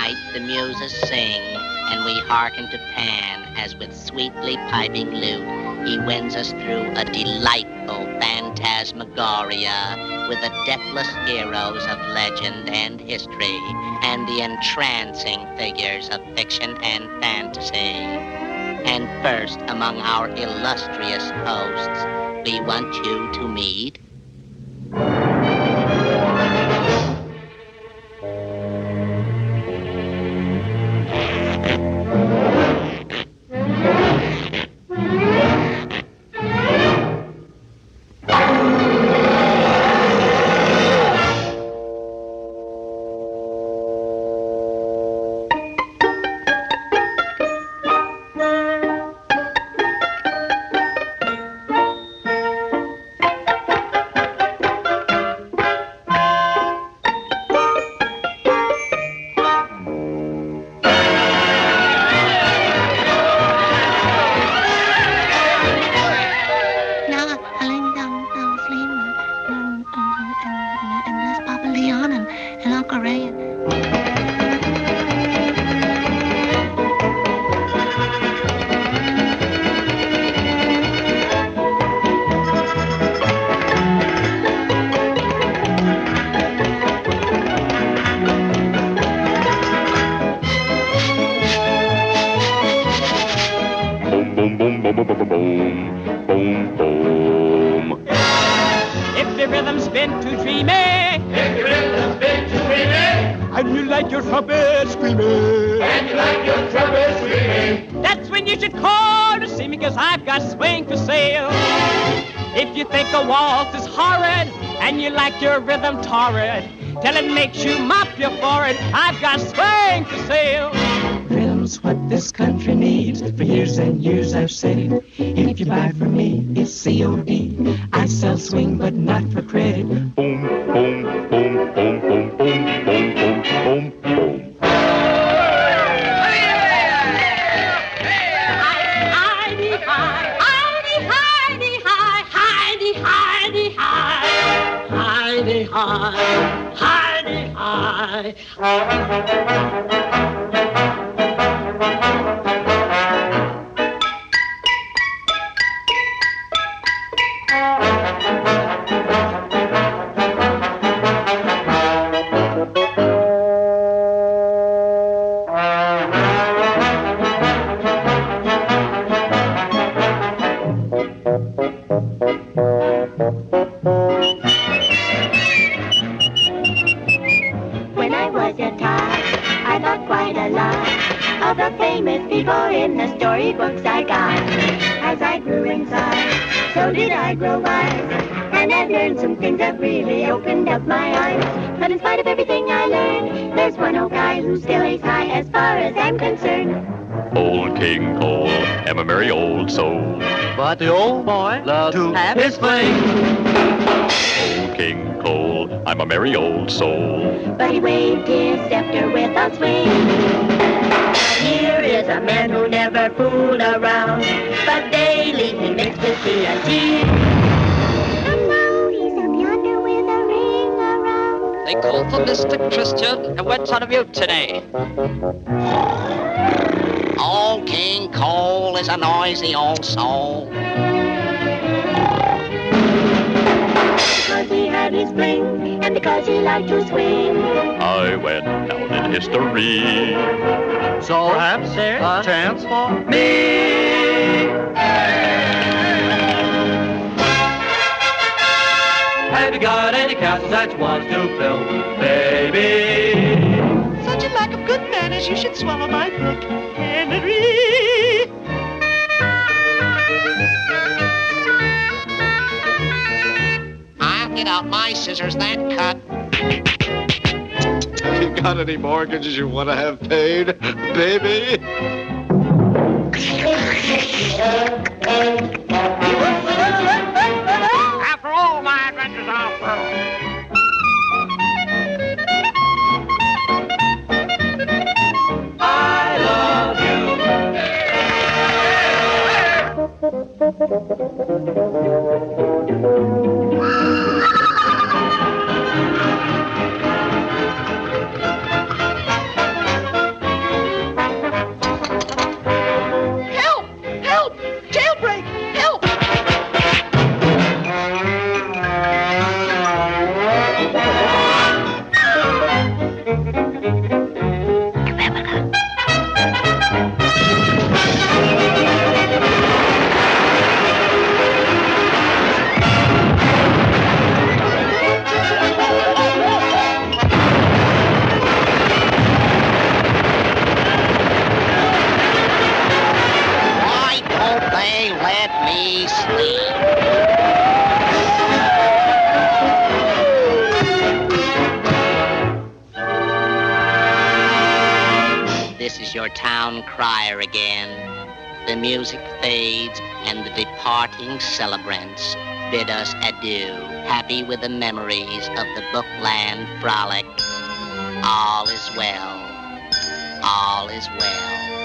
Tonight the muses sing, and we hearken to Pan as with sweetly piping lute he wins us through a delightful phantasmagoria with the deathless heroes of legend and history and the entrancing figures of fiction and fantasy. And first among our illustrious hosts, we want you to meet boom, boom, boom, boom, boom, boom, boom, boom. If the rhythm's been too dreamy, if the rhythm's been too dreamy, and you like your trumpet screaming, and you like your trumpet screaming, that's when you should call to see me, cause I've got swing for sale. If you think a waltz is horrid, and you like your rhythm torrid, till it makes you mop your forehead, I've got swing for sale. Rhythm's what this country needs. For years and years I've said, if you buy from me, it's C.O.D. I sell swing, but not for credit. Boom, boom, boom, boom, boom, boom, boom, boom, boom, boom. Heidi, hi, Heidi, Heidi, was a I thought quite a lot of the famous people in the storybooks I got. As I grew in size, so did I grow wise. And I've learned some things that really opened up my eyes. But in spite of everything I learned, there's one old guy who still is high as far as I'm concerned. Old King Cole, am a merry old soul. But the old boy loves to have his fling. Old King Cole, I'm a merry old soul. But he waved his scepter with a swing. Here is a man who never fooled around, but daily he makes me see a They called for Mr. Christian and went on a mute today. Old King Cole is a noisy old soul. Because he had his fling, and because he liked to swing. I went down in history. So perhaps there's a chance for me. Have you got any castles that you want to fill, baby? Such a lack of good manners, you should swallow my book, Henry. I'll get out my scissors, that cut. Have You got any mortgages you want to have paid, baby? This is your town crier again. The music fades and the departing celebrants bid us adieu, happy with the memories of the Bookland frolic. All is well. All is well.